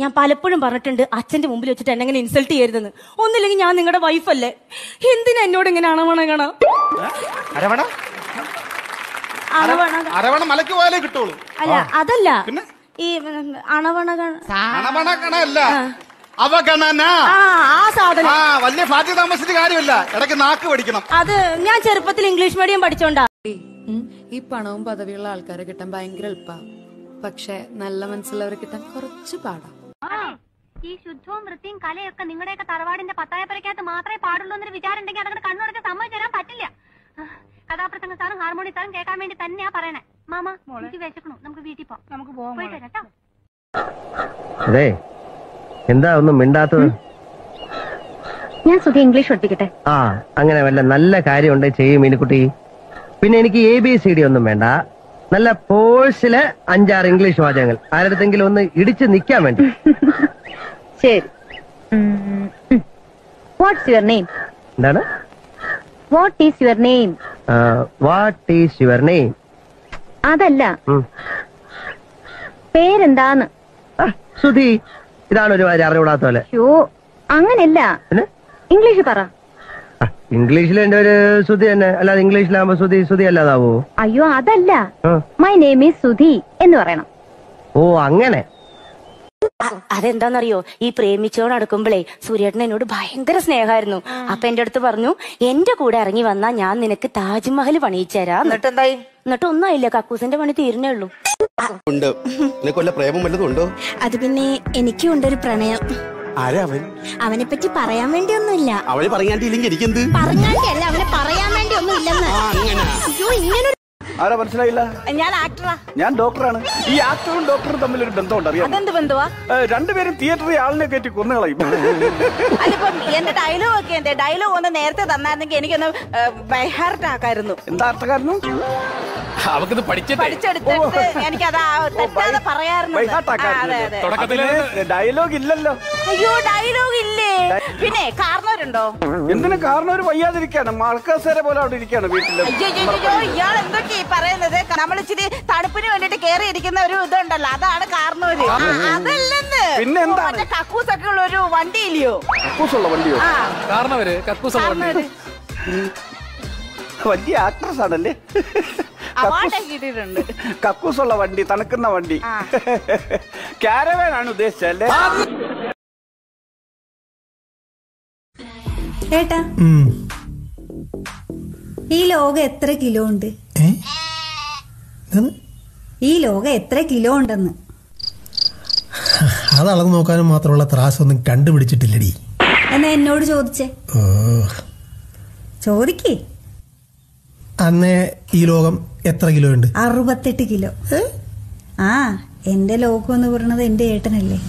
ഞാൻ പലപ്പോഴും പറഞ്ഞിട്ടുണ്ട് അച്ഛന്റെ മുമ്പിൽ വെച്ചിട്ട് എന്നെ ഇങ്ങനെ ഇൻസൾട്ട് ചെയ്യരുതെന്ന്. ഒന്നില്ലെങ്കിൽ ഞാൻ നിങ്ങളുടെ വൈഫല്ലേ എന്തിനാ എന്നോട് ഇങ്ങനെ അരവണ? അണവണ അരവണ മലക്ക് പോയാലേ കിട്ടുള്ളൂ. അല്ല അതല്ല. ഈ അണവണ അണവണകണ അണവണ അല്ല അവഗണന. ആ ആ സാധനം. ആ വലിയ ഫ്ലാറ്റിൽ താമസിച്ചിട്ട് കാര്യമില്ല. ഇടയ്ക്ക് നാക്ക് പഠിക്കണം. അത് ഞാൻ ചെറുപ്പത്തിൽ ഇംഗ്ലീഷ് മീഡിയം പഠിച്ചോണ്ടാ. ഈ പണവും പദവിയുള്ള ആൾക്കാരെ കിട്ടാൻ ഭയങ്കര എളുപ്പാ. പക്ഷെ നല്ല മനസ്സിലുള്ളവരെ കിട്ടാൻ കുറച്ച് പാടാ. ഈ ശുദ്ധവും വൃത്തിയും കലയൊക്കെ നിങ്ങളുടെയൊക്കെ തറവാടിന്റെ പത്തായപ്പുരക്കകത്ത് മാത്രമേ പാടുള്ളൂ എന്നൊരു വിചാരം ഉണ്ടെങ്കിൽ അതങ്ങനെ കണ്ണുടച്ച് സമ്മതിച്ചു തരാൻ പറ്റില്ല. കഥാപ്രസംഗ സാറും ഹാർമോണി സാറും കേൾക്കാൻ വേണ്ടി തന്നെയാ പറയണേ. മാമ എനിക്ക് വിശക്കണു? നമുക്ക് വീട്ടിൽ പോവാം നമുക്ക് പോയിട്ട് അതെ എന്താ ഒന്നും മിണ്ടാത്തത്? ഞാൻ സുഖം ഇംഗ്ലീഷ് പഠിപ്പിക്കട്ടെ? ആ അങ്ങനെ വല്ല നല്ല കാര്യമുണ്ട് ചെയ്യും മീനുക്കുട്ടി. പിന്നെ എനിക്ക് എ ബി സി ഡി ഒന്നും വേണ്ട. നല്ല പോഴ്സിൽ അഞ്ചാറ് ഇംഗ്ലീഷ് വാചകങ്ങൾ. ആരടുത്തെങ്കിലും ഒന്ന് ഇടിച്ച് നിൽക്കാൻ വേണ്ടി. ശരി. വാട്ട്സ് യുവർ നെയിം എന്താണ്? What is your name what is your name അതല്ല. പേരെന്താന്ന്? സുധി ഇതാണ് ഒരു കാര്യം അറിഞ്ഞുകൂടാത്ത പോലെ. യോ അങ്ങനല്ല. ഇംഗ്ലീഷ് പറ. ഇംഗ്ലീഷിൽ എന്റെ ഒരു സുധി തന്നെ. അല്ലാതെ ഇംഗ്ലീഷിലാകുമ്പോ സുധി സുധി അല്ലാതാവോ? അയ്യോ അതല്ല. മൈ നെയിം ഈസ് സുധി എന്ന് പറയണം. ഓ അങ്ങനെ. അതെന്താന്നറിയോ? ഈ പ്രേമിച്ചോട് അടുക്കുമ്പോഴേ സൂര്യേട്ടൻ എന്നോട് ഭയങ്കര സ്നേഹമായിരുന്നു അപ്പൊ എന്റെ അടുത്ത് പറഞ്ഞു എന്റെ കൂടെ ഇറങ്ങി വന്നാ ഞാൻ നിനക്ക് താജ്മഹൽ പണിയിച്ചു തരാം എന്നിട്ട് എന്തായി എന്നിട്ട് ഒന്നും ആയില്ല കക്കൂസിന്റെ പണി തീർന്നേ ഉള്ളൂ. ഉണ്ട്. നിനക്ക് പ്രേമം വല്ലതും ഉണ്ടോ? അത് പിന്നെ എനിക്കും ഉണ്ടൊരു പ്രണയം. അവനെ പറ്റി പറയാൻ വേണ്ടി ഒന്നുമില്ല അവളെ പറയാണ്ടില്ലെങ്കിൽ എനിക്കെന്ത്? പറഞ്ഞാണ്ടല്ല അവനെ പറയാൻ വേണ്ടി ഒന്നും ഇല്ലെന്ന് അയ്യോ ഇങ്ങനെ ആരാ മനസ്സിലായില്ല? ഞാൻ ആക്ടറാ ഞാൻ ഡോക്ടറാണ് ഈ ആക്ടറും ഡോക്ടറും തമ്മിൽ ഒരു ബന്ധമുണ്ട് അറിയാം അതെന്ത് ബന്ധുവാ? രണ്ടുപേരും തിയേറ്ററിൽ ആളിനെ കയറ്റി കൊന്നുകളയും അതിപ്പം എന്റെ ഡയലോഗ് ഒക്കെ എന്തേ? ഡയലോഗ് ഒന്ന് നേരത്തെ തന്നായിരുന്നെങ്കിൽ എനിക്കൊന്ന് ബൈഹാർട്ട് ആക്കായിരുന്നു. എന്താ അർത്ഥക്കാരനും? അവക്കിത് പഠിച്ചിട്ട്. പഠിച്ചെടുത്തിട്ട് എനിക്കത് തെറ്റാതെ പറയാറുണ്ട്. ഡയലോഗ് ഇല്ലല്ലോ. അയ്യോ ഡയലോഗ് ഇല്ലേ? പിന്നെ കാരണവരുണ്ടോ? എന്തിനു കാരണവര് വയ്യാതിരിക്കാണ്. മൾക്കാസേരെ പോലെ അവിടെ ഇരിക്കാണ് വീട്ടിൽ. അയ്യോ അയ്യോ, അയ്യോ ഇയാൾ എന്തൊക്കെ ഈ പറയുന്നത്? നമ്മൾ ഇച്ചിരി തണുപ്പിന് വേണ്ടിട്ട് കേറി ഇരിക്കുന്ന ഒരു ഇതുണ്ടല്ലോ. അതാണ് കാരണവര്. അതല്ലെന്ന്. പിന്നെ? മറ്റേ കക്കൂസൊക്കെ ഉള്ള ഒരു വണ്ടി ഇല്ലയോ കക്കൂസുള്ള വണ്ടിയോ? കാരണവര് കക്കൂസുള്ള വണ്ടി. വലിയ ആക്ട്രസ് ആണല്ലേ? കിട്ടിയിട്ടുണ്ട്. കക്കൂസുള്ള വണ്ടി തണുക്കുന്ന വണ്ടി. ക്യാരവാൻ ആണ് ഉദ്ദേശിച്ചത് അല്ലേ ഏട്ടാ. ഈ ലോകം എത്ര കിലോ ഉണ്ട്? ഈ ലോകം എത്ര കിലോ ഉണ്ടെന്ന്. അത് അളന്ന് നോക്കാനും മാത്രമുള്ള ത്രാസൊന്നും കണ്ടുപിടിച്ചിട്ടില്ലടി. എന്നാ എന്നോട് ചോദിച്ചേ? ചോദിക്കേ. അന്നേ ഈ ലോകം എത്ര കിലോ ഉണ്ട്? അറുപത്തെട്ട് കിലോ. ആ എന്റെ ലോകം എന്ന് പറയുന്നത് എന്റെ ഏട്ടനല്ലേ?